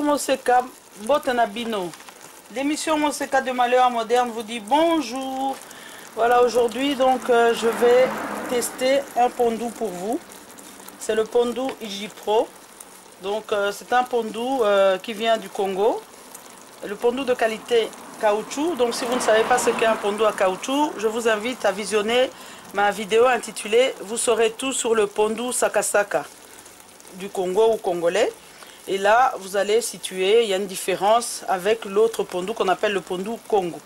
Mingi, émission Moseka, Botanabino. L'émission Moseka de Malheur Moderne vous dit bonjour. Voilà, aujourd'hui, donc, euh, je vais tester un pondou pour vous. C'est le pondou Ijipro. Donc, euh, c'est un pondou euh, qui vient du Congo. Le pondou de qualité caoutchouc. Donc, si vous ne savez pas ce qu'est un pondou à caoutchouc, je vous invite à visionner ma vidéo intitulée Vous saurez tout sur le pondou Sakasaka du Congo ou congolais. Et là, vous allez situer, il y a une différence avec l'autre pondou qu'on appelle le pondou Congo.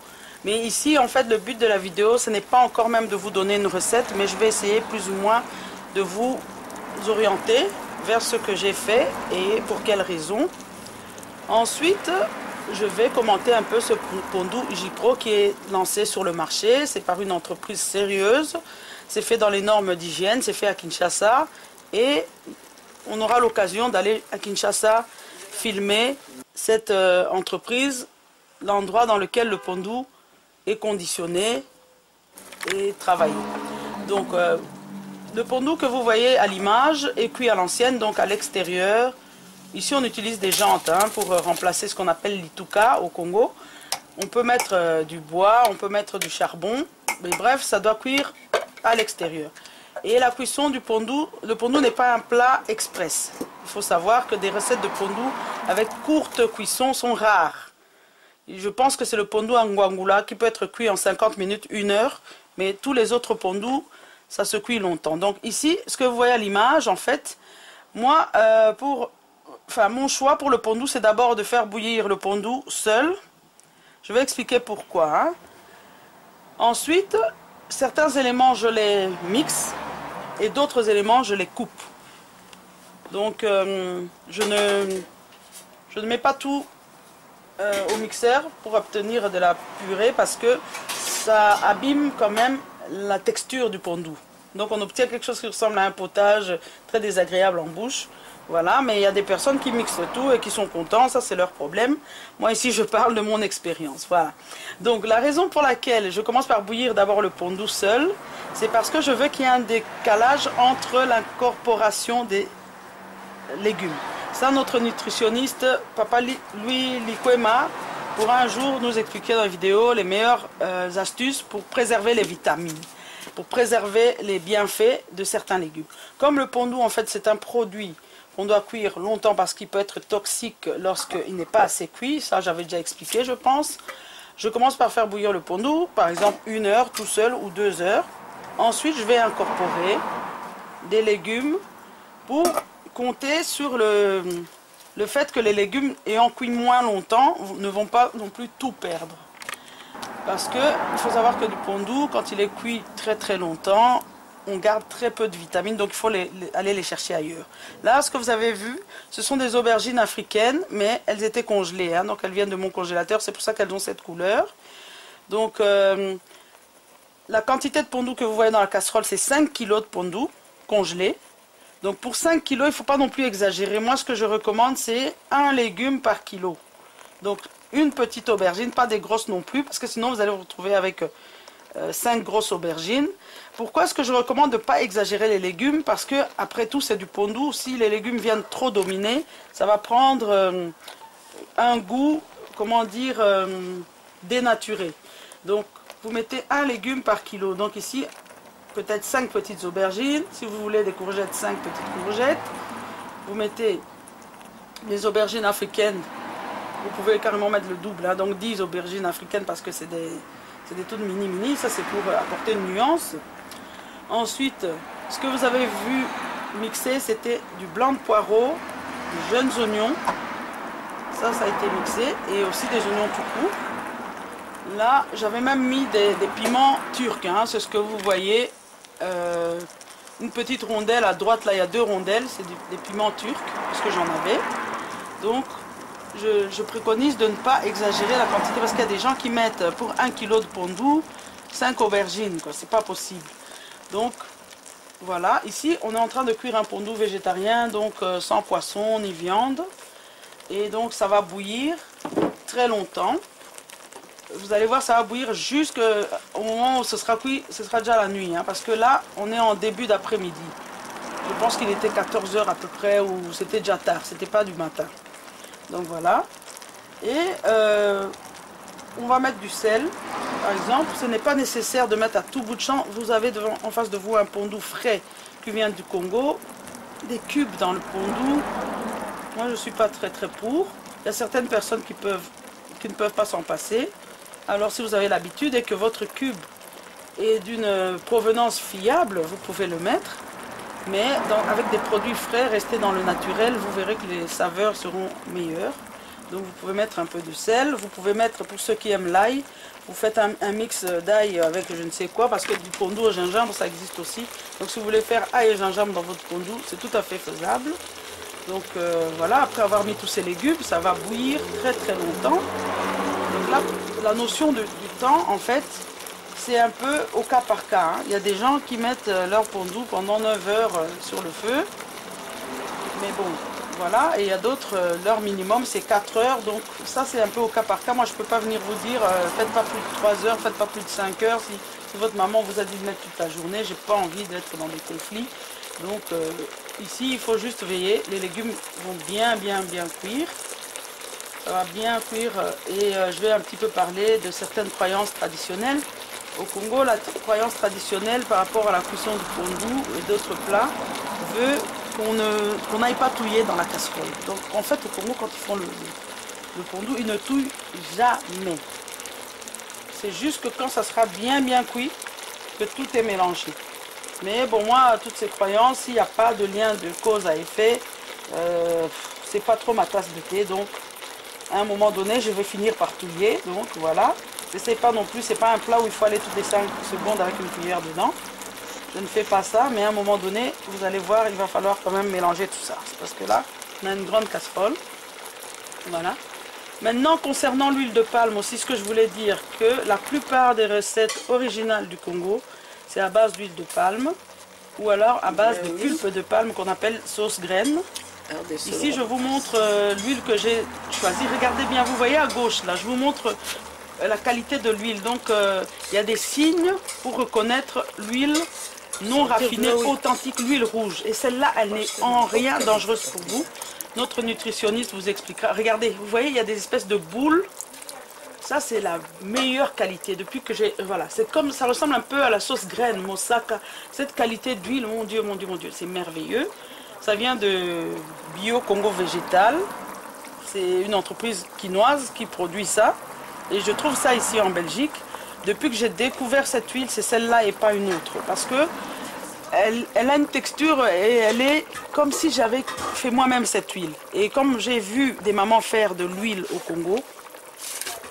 Mais ici, en fait, le but de la vidéo, ce n'est pas encore même de vous donner une recette, mais je vais essayer plus ou moins de vous orienter vers ce que j'ai fait et pour quelles raisons. Ensuite, je vais commenter un peu ce pondou J-Pro qui est lancé sur le marché. C'est par une entreprise sérieuse. C'est fait dans les normes d'hygiène. C'est fait à Kinshasa. Et on aura l'occasion d'aller à Kinshasa filmer cette euh, entreprise, l'endroit dans lequel le pondou est conditionné et travaillé. Donc, euh, le pondou que vous voyez à l'image est cuit à l'ancienne, donc à l'extérieur. Ici, on utilise des jantes hein, pour euh, remplacer ce qu'on appelle l'ituka au Congo. On peut mettre du bois, on peut mettre du charbon, mais bref, ça doit cuire à l'extérieur. Et la cuisson du pondou, le pondou n'est pas un plat express. Il faut savoir que des recettes de pondou avec courte cuisson sont rares. je pense que c'est le pondou angwangula qui peut être cuit en 50 minutes, 1 heure, mais tous les autres pondous, ça se cuit longtemps. Donc ici, ce que vous voyez à l'image, en fait, moi, euh, pour, enfin, mon choix pour le pondou, c'est d'abord de faire bouillir le pondou seul. Je vais expliquer pourquoi. Hein. Ensuite, certains éléments, je les mixe et d'autres éléments, je les coupe. Donc, euh, je, ne, je ne mets pas tout euh, au mixeur pour obtenir de la purée parce que ça abîme quand même la texture du pondou. Donc, on obtient quelque chose qui ressemble à un potage très désagréable en bouche. Voilà, mais il y a des personnes qui mixent tout et qui sont contents, ça c'est leur problème. Moi ici je parle de mon expérience, voilà. Donc la raison pour laquelle je commence par bouillir d'abord le pondou seul, c'est parce que je veux qu'il y ait un décalage entre l'incorporation des légumes. Ça notre nutritionniste, Papa Louis Likwema, pourra un jour nous expliquer dans la vidéo les meilleures euh, astuces pour préserver les vitamines pour préserver les bienfaits de certains légumes. Comme le pondou, en fait, c'est un produit on doit cuire longtemps parce qu'il peut être toxique lorsqu'il n'est pas assez cuit. Ça, j'avais déjà expliqué, je pense. Je commence par faire bouillir le pondou, par exemple une heure tout seul ou deux heures. Ensuite, je vais incorporer des légumes pour compter sur le, le fait que les légumes ayant cuit moins longtemps ne vont pas non plus tout perdre. Parce que il faut savoir que du pondou, quand il est cuit très très longtemps, on garde très peu de vitamines, donc il faut aller les chercher ailleurs. Là, ce que vous avez vu, ce sont des aubergines africaines, mais elles étaient congelées, hein, donc elles viennent de mon congélateur, c'est pour ça qu'elles ont cette couleur. Donc, euh, la quantité de pondou que vous voyez dans la casserole, c'est 5 kg de pondou congelé. Donc pour 5 kg, il ne faut pas non plus exagérer. Moi, ce que je recommande, c'est un légume par kilo. Donc une petite aubergine, pas des grosses non plus, parce que sinon vous allez vous retrouver avec 5 euh, grosses aubergines. Pourquoi est-ce que je recommande de ne pas exagérer les légumes? Parce que, après tout, c'est du pondou. Si les légumes viennent trop dominer, ça va prendre euh, un goût, comment dire, euh, dénaturé. Donc, vous mettez un légume par kilo. Donc ici, peut-être 5 petites aubergines. Si vous voulez des courgettes, 5 petites courgettes. Vous mettez les aubergines africaines. Vous pouvez carrément mettre le double. Hein. donc 10 aubergines africaines parce que c'est des, des toutes mini-mini. Ça, c'est pour apporter une nuance. Ensuite, ce que vous avez vu mixer, c'était du blanc de poireau, des jeunes oignons. Ça, ça a été mixé. Et aussi des oignons tout court. Là, j'avais même mis des, piments turcs. Hein. c'est ce que vous voyez. Euh, une petite rondelle à droite, là, il y a deux rondelles. C'est des piments turcs, parce que j'en avais. Donc, je, préconise de ne pas exagérer la quantité, parce qu'il y a des gens qui mettent pour un kilo de pondou 5 aubergines. C'est pas possible. Donc, voilà. Ici, on est en train de cuire un pondou végétarien, donc euh, sans poisson ni viande. Et donc, ça va bouillir très longtemps. Vous allez voir, ça va bouillir jusqu'au moment où ce sera cuit, ce sera déjà la nuit. Hein, parce que là, on est en début d'après-midi. Je pense qu'il était 14h à peu près, ou c'était déjà tard, c'était pas du matin. Donc voilà. Et euh, on va mettre du sel, par exemple. Ce n'est pas nécessaire de mettre à tout bout de champ. Vous avez devant, en face de vous un pondou frais qui vient du Congo. Des cubes dans le pondou. Moi, je ne suis pas très très pour. Il y a certaines personnes qui, peuvent, qui ne peuvent pas s'en passer. Alors si vous avez l'habitude et que votre cube est d'une provenance fiable, vous pouvez le mettre. Mais avec des produits frais, restez dans le naturel, vous verrez que les saveurs seront meilleures. Donc vous pouvez mettre un peu de sel, vous pouvez mettre, pour ceux qui aiment l'ail, vous faites un, mix d'ail avec je ne sais quoi, parce que du pondou au gingembre, ça existe aussi. Donc si vous voulez faire ail et gingembre dans votre pondou, c'est tout à fait faisable. Donc euh, voilà, après avoir mis tous ces légumes, ça va bouillir très très longtemps. Donc là, la notion du temps, en fait, c'est un peu au cas par cas. Hein. Il y a des gens qui mettent euh, leur pondou pendant 9 heures euh, sur le feu. Mais bon, voilà. Et il y a d'autres, euh, leur minimum c'est 4 heures. Donc ça c'est un peu au cas par cas. Moi je ne peux pas venir vous dire, faites pas plus de 3 heures, faites pas plus de 5 heures. Si, votre maman vous a dit de mettre toute la journée, j'ai pas envie d'être dans des conflits. Donc ici il faut juste veiller. Les légumes vont bien bien bien cuire. Va bien cuire et je vais un petit peu parler de certaines croyances traditionnelles. Au Congo, la croyance traditionnelle par rapport à la cuisson du pondou et d'autres plats veut qu'on n'aille pas touiller dans la casserole. Donc en fait au Congo quand ils font le, le, ils ne touillent jamais. C'est juste que quand ça sera bien bien cuit, que tout est mélangé. Mais bon moi, toutes ces croyances, s'il n'y a pas de lien de cause à effet, euh, c'est pas trop ma tasse de thé. Donc à un moment donné, je vais finir par touiller. Donc voilà. C'est pas non plus, c'est pas un plat où il faut aller toutes les 5 secondes avec une cuillère dedans. Je ne fais pas ça, mais à un moment donné, vous allez voir, il va falloir quand même mélanger tout ça. Parce que là, on a une grande casserole. Voilà. Maintenant, concernant l'huile de palme aussi, ce que je voulais dire, que la plupart des recettes originales du Congo, c'est à base d'huile de palme, ou alors à base de pulpe de palme qu'on appelle sauce graine. Ici, je vous montre euh, l'huile que j'ai choisie. Regardez bien, vous voyez à gauche, là, je vous montre la qualité de l'huile. Donc, euh, il y a des signes pour reconnaître l'huile non raffinée, authentique, l'huile rouge. Et celle-là, elle n'est en rien dangereuse pour vous. Notre nutritionniste vous expliquera. Regardez, vous voyez, il y a des espèces de boules. Ça, c'est la meilleure qualité. Depuis que j'ai... Voilà, c'est comme... Ça ressemble un peu à la sauce graine, moussaka. Cette qualité d'huile, mon Dieu, mon Dieu, mon Dieu, c'est merveilleux. Ça vient de Bio Congo Végétal. C'est une entreprise quinoise qui produit ça. Et je trouve ça ici en Belgique. Depuis que j'ai découvert cette huile, c'est celle-là et pas une autre. Parce que elle, a une texture et elle est comme si j'avais fait moi-même cette huile. Et comme j'ai vu des mamans faire de l'huile au Congo,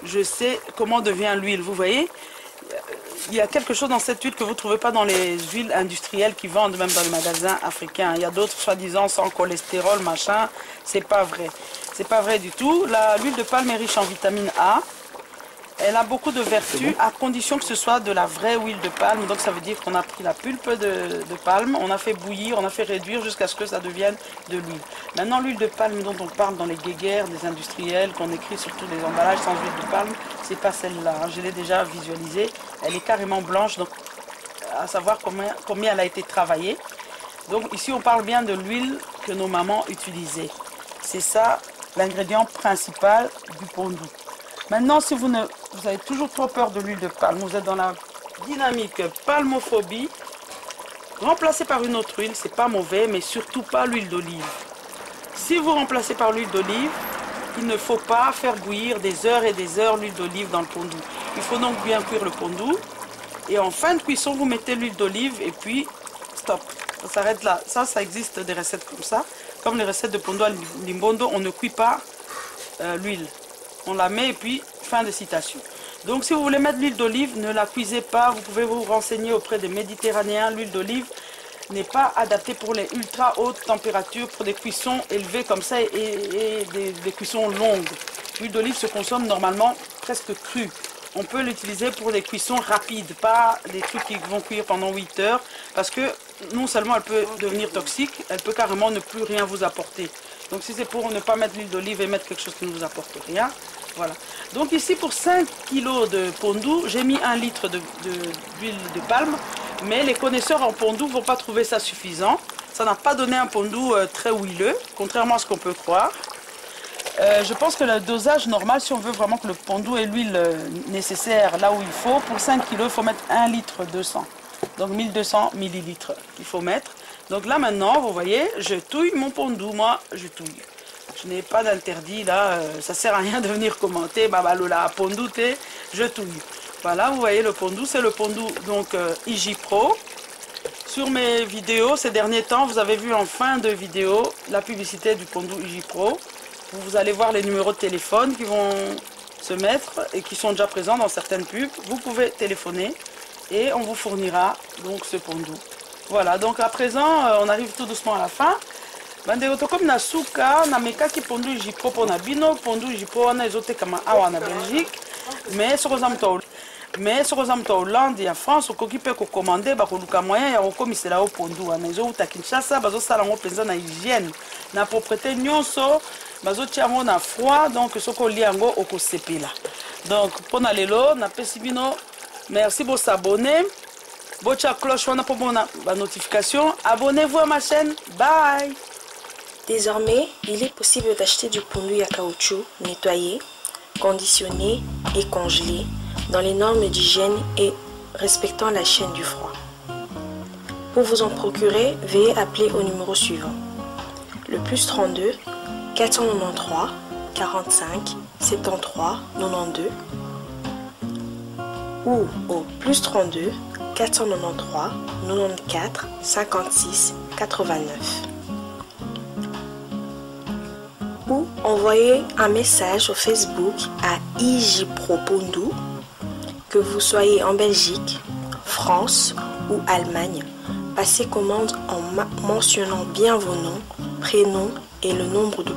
je sais comment devient l'huile. Vous voyez, il y a quelque chose dans cette huile que vous ne trouvez pas dans les huiles industrielles qui vendent même dans les magasins africains. Il y a d'autres soi-disant sans cholestérol, machin. C'est pas vrai. C'est pas vrai du tout. L'huile de palme est riche en vitamine A. Elle a beaucoup de vertus à condition que ce soit de la vraie huile de palme. Donc ça veut dire qu'on a pris la pulpe de, palme, on a fait bouillir, on a fait réduire jusqu'à ce que ça devienne de l'huile. Maintenant l'huile de palme dont on parle dans les guéguerres des industriels, qu'on écrit sur tous les emballages sans huile de palme, c'est pas celle-là. Hein. Je l'ai déjà visualisée. Elle est carrément blanche, donc à savoir combien, combien elle a été travaillée. Donc ici on parle bien de l'huile que nos mamans utilisaient. C'est ça l'ingrédient principal du pondou. Maintenant, si vous, ne, vous avez toujours trop peur de l'huile de palme, vous êtes dans la dynamique palmophobie, remplacez par une autre huile, c'est pas mauvais, mais surtout pas l'huile d'olive. Si vous remplacez par l'huile d'olive, il ne faut pas faire bouillir des heures et des heures l'huile d'olive dans le pondou. Il faut donc bien cuire le pondou. Et en fin de cuisson, vous mettez l'huile d'olive et puis stop. Ça s'arrête là. Ça, ça existe des recettes comme ça. Comme les recettes de pondo à limbondo, on ne cuit pas euh, l'huile on la met et puis fin de citation. Donc si vous voulez mettre l'huile d'olive, ne la cuisez pas. Vous pouvez vous renseigner auprès des Méditerranéens. L'huile d'olive n'est pas adaptée pour les ultra hautes températures, pour des cuissons élevées comme ça et, des, cuissons longues. L'huile d'olive se consomme normalement presque crue. On peut l'utiliser pour des cuissons rapides, pas des trucs qui vont cuire pendant 8 heures, parce que non seulement elle peut devenir toxique, elle peut carrément ne plus rien vous apporter. Donc si c'est pour ne pas mettre l'huile d'olive et mettre quelque chose qui ne vous apporte rien, voilà. Donc ici pour 5 kg de pondou, j'ai mis 1 litre d'huile de, palme, mais les connaisseurs en pondou ne vont pas trouver ça suffisant. Ça n'a pas donné un pondou euh, très huileux, contrairement à ce qu'on peut croire. Euh, je pense que le dosage normal, si on veut vraiment que le pondou ait l'huile euh, nécessaire là où il faut, pour 5 kg, il faut mettre 1 litre 200. Donc 1200 millilitres qu'il faut mettre. Donc là maintenant, vous voyez, je touille mon pondou. Moi, je touille. Je n'ai pas d'interdit là. Euh, ça sert à rien de venir commenter. Là, pondou, je touille. Voilà, vous voyez le pondou, c'est le pondou donc euh, Pro. Sur mes vidéos, ces derniers temps, vous avez vu en fin de vidéo la publicité du pondou Pro. Vous allez voir les numéros de téléphone qui vont se mettre et qui sont déjà présents dans certaines pubs. Vous pouvez téléphoner et on vous fournira donc ce pondou. Voilà, donc à présent, euh, on arrive tout doucement à la fin. na pondu bino pondu belgique mais mais soki oza moto ya hollande ya france okoki mpe kokomande bakoluka moyen ya kokomisela ezowuta kinshasa bazosala yango mpenza na propreté nyonso bazotia yango na froid donc soki olia yango okosepela donc merci cloche wana mpo bona banotification abonnez-vous à ma chaîne. Bye. Désormais, il est possible d'acheter du pondu à caoutchouc nettoyé, conditionné et congelé dans les normes d'hygiène et respectant la chaîne du froid. Pour vous en procurer, veuillez appeler au numéro suivant. Le plus 32 493 45 73 92 ou au plus 32 493 94 56 89 ou envoyez un message au Facebook à IJPropondu, que vous soyez en Belgique, France ou Allemagne. Passez commande en mentionnant bien vos noms, prénoms et le nombre de